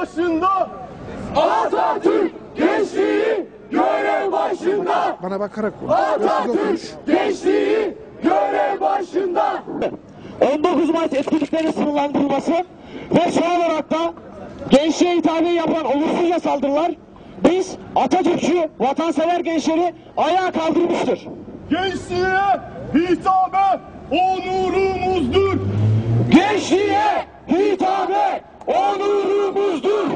başında Atatürk gençliği görev başında Bana bakarak konuş. Konuş. gençliği görev başında 19 Mayıs etkinliklerin sınırlandırılması ve son olarak da gençliğe hitaben yapılan olursuzca saldırılar biz Atatürkçü vatansever gençleri ayağa kaldırmıştır. Gençliğe hitabe onurumuzdur Gençliğe hitabe onurumuzdur.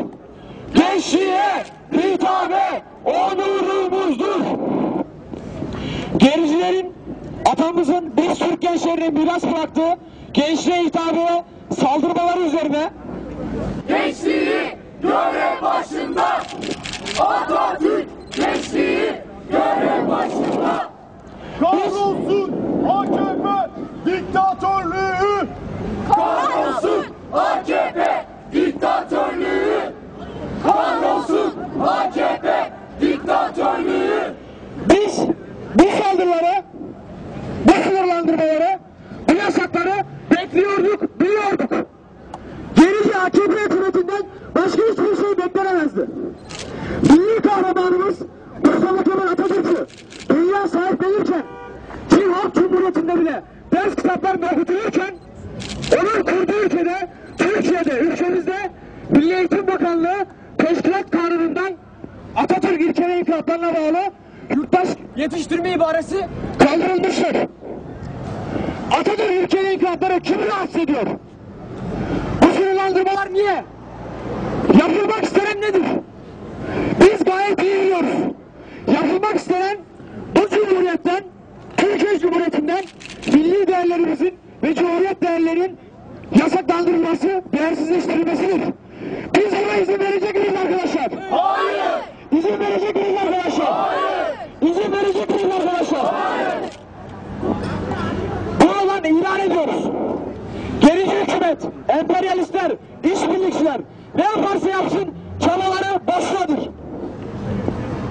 Gençliğe hitabe onurumuzdur. Gericilerin atamızın biz Türk gençlerine miras bıraktığı gençliğe hitabe saldırmaları üzerine Gençliği görev başında Atatürk gençliği görev başında Kahrolsun AKP diktatörlüğü Kahrolsun AKP diktatörlüğü Kahrolsun AKP diktatörlüğü biz bu saldırıları, bu sınırlandırmaları, bu yasakları bekliyorduk, biliyorduk. Gerici AKP hükümetinden başka hiçbir şey beklenemezdi. Milli kahramanımız Mustafa Kemal Atatürk'ü dünya sahiplenirken, Çin Halk Cumhuriyeti'nde bile ders kitaplar okutulurken, onun kurduğu ülkede, Türkiye'de, ülkemizde Milli Eğitim Bakanlığı Teşkilat Kanunu'ndan Atatürk ilke ve bağlı yurttaş yetiştirme ibaresi kaldırılmıştır. Atatürk ve inkılapları kimi rahatsız ediyor? Bu sınırlandırmalar niye? Yapılmak istenen nedir? Biz gayet iyi biliyoruz. Yapılmak istenen bu cumhuriyetten, Türkiye Cumhuriyeti'nden milli değerlerimizin ve cumhuriyet değerlerinin yasaklandırılması, değersizleştirilmesidir. Biz buna izin verecek miyiz arkadaşlar? Hayır! İzin verecek miyiz arkadaşlar? Hayır! İzin verecek miyiz arkadaşlar? Hayır! Buradan ilan ediyoruz. Gerici hükümet, emperyalistler, işbirlikçiler ne yaparsa yapsın çabaları boşunadır.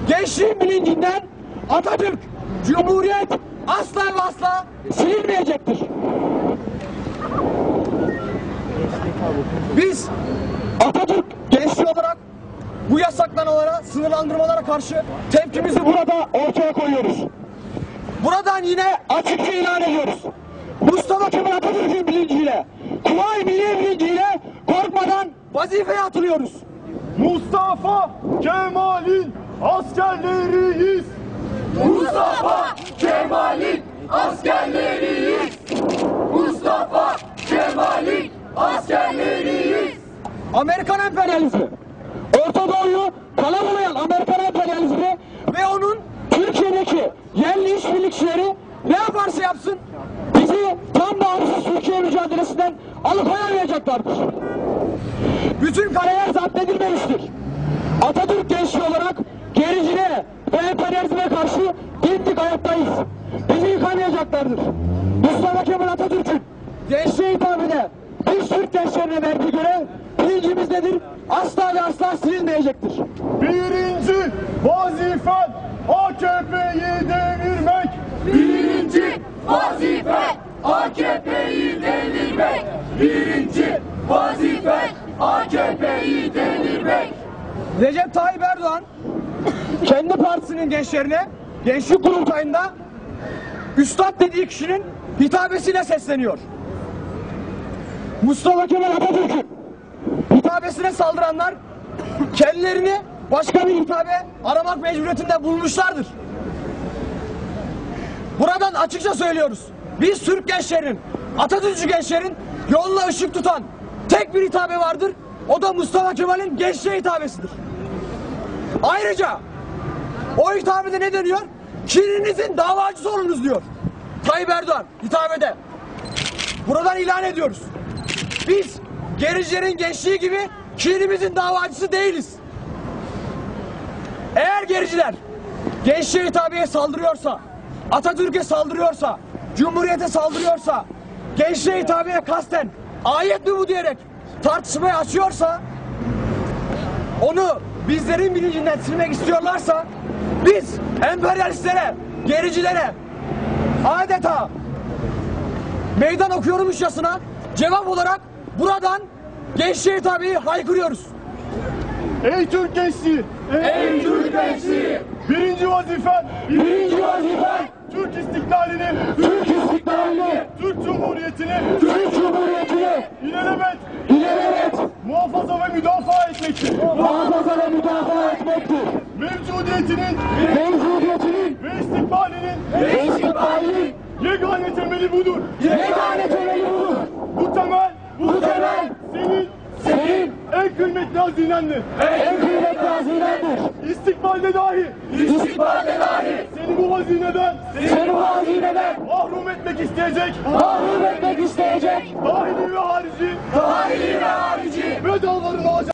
Gençliğin bilincinden Atatürk, Cumhuriyet asla ve asla silinmeyecektir. Biz Atatürk gençliği olarak bu yasaklamalara, sınırlandırmalara karşı tepkimizi burada ortaya koyuyoruz. Buradan yine açıkça ilan ediyoruz. Mustafa Kemal Atatürk'ün bilinciyle, Kuvayi Milliye bilinciyle korkmadan vazifeye atılıyoruz. Mustafa Kemal'in askerleriyiz. Mustafa Kemal'in askerleriyiz. Mustafa Kemal'in askerleriyiz. Amerikan emperyalizmi, Orta Doğu'yu kana bulayan Amerikan emperyalizmi ve onun Türkiye'deki yerli işbirlikçileri ne yaparsa yapsın bizi tam bağımsız Türkiye mücadelesinden alıkoyamayacaklardır. Bütün kaleler zapt edilmemiştir. Atatürk gençliği olarak gericiliğe ve emperyalizme karşı dimdik ayaktayız. Bizi yıkamayacaklardır. Mustafa Kemal Atatürk'ün gençliğe hitabine biz Türk gençlerine verdiği görev bilincimizdedir. Asla ve asla silinmeyecektir. Birinci vazifen AKP'yi devirmek. Birinci vazife AKP'yi devirmek. Birinci vazife AKP'yi devirmek. Recep Tayyip Erdoğan kendi partisinin gençlerine gençlik kurultayında üstad dediği kişinin hitabesiyle sesleniyor. Mustafa Kemal Atatürk'ün hitabesine saldıranlar kendilerini başka bir hitabe aramak mecburiyetinde bulmuşlardır. Buradan açıkça söylüyoruz. Biz Türk gençlerin, Atatürkçü gençlerin yoluna ışık tutan tek bir hitabe vardır. O da Mustafa Kemal'in gençliğe hitabesidir. Ayrıca o hitabede ne deniyor? Kirinizin davacısı olunuz diyor. Tayyip Erdoğan hitabede. Buradan ilan ediyoruz. Biz gericilerin gençliği gibi kirimizin davacısı değiliz. Eğer gericiler gençliğe hitabeye saldırıyorsa, Atatürk'e saldırıyorsa, Cumhuriyete saldırıyorsa, gençliğe hitabeye kasten ayet mi bu diyerek tartışmayı açıyorsa onu bizlerin bilincinden silmek istiyorlarsa biz emperyalistlere, gericilere adeta meydan okuyormuşçasına cevap olarak buradan gençliğe tabi haykırıyoruz. Ey Türk gençliği! Ey Türk gençliği! Birinci vazifen Birinci vazifen Türk istiklalini, Türk istiklalini, Türk Cumhuriyeti'ni Türk Cumhuriyeti'ni ilelebet ilelebet muhafaza ve müdafaa etmektir. muhafaza ve müdafaa etmektir. Mevcudiyetinin Mevcudiyetinin ve istikbalinin ve istikbalinin yegane temeli budur. yegane temeli budur. Bu temel, Bu temel senin senin en kıymetli hazinendir. en kıymetli hazinendir. İstikbalde dahi İstikbalde bu hazineden seni bu hazineden mahrum etmek isteyecek. mahrum etmek isteyecek. Dahili ve harici. Dahili ve harici. Ve dallarını alacak.